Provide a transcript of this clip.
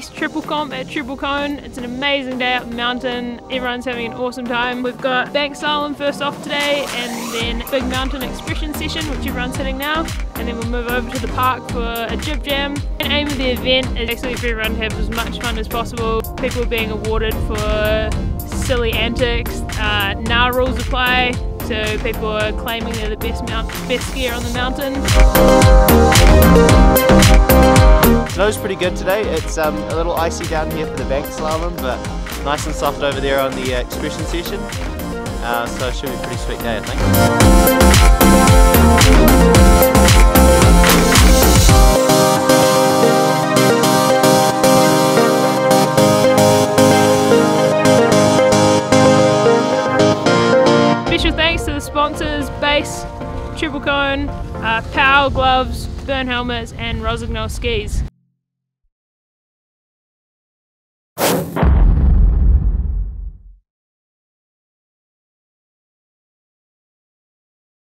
comp at Treble Cone. It's an amazing day up the mountain. Everyone's having an awesome time. We've got bank slalom first off today and then big mountain expression session which everyone's hitting now. And then we'll move over to the park for a jib jam. The aim of the event is basically for everyone to have as much fun as possible. People are being awarded for silly antics. Uh, now rules apply, so people are claiming they're the best mount, best skier on the mountain. Snow's pretty good today. It's um, a little icy down here for the bank slalom, but nice and soft over there on the uh, expression session. Uh, so it should be a pretty sweet day, I think. Special thanks to the sponsors, Base, Treble Cone, uh, Gloves, Bern Helmets and Rossignol Skis.